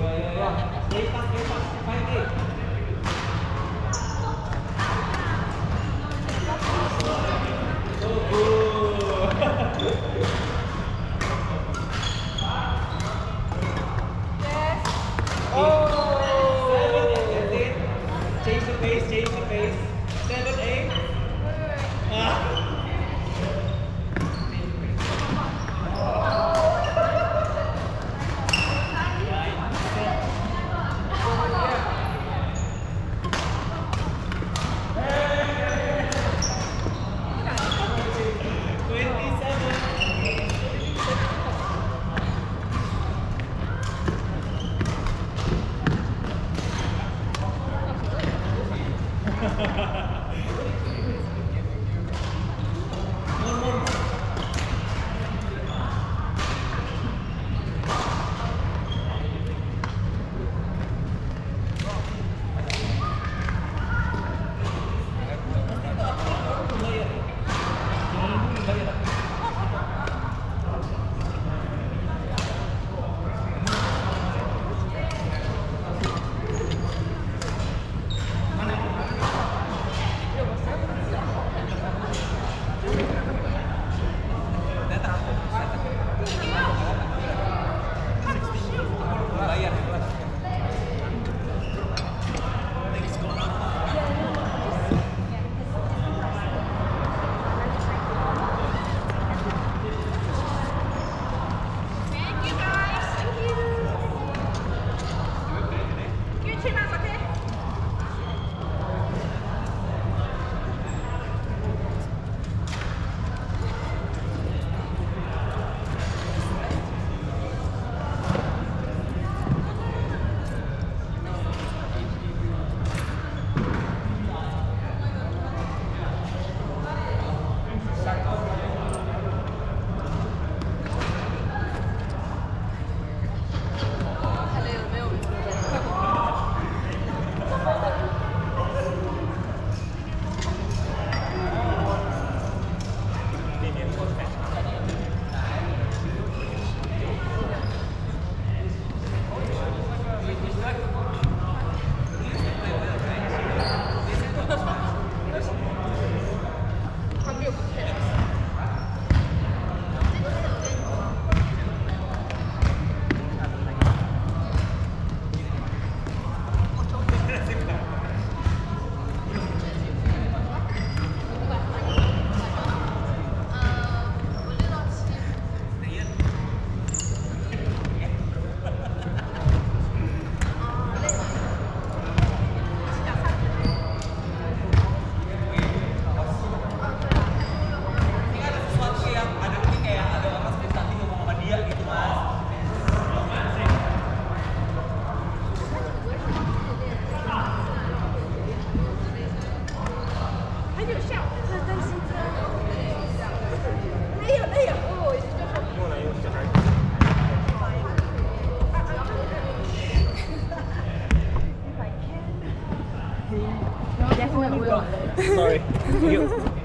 Yo yo yo. Lepas lepas baik. Definitely will. Sorry.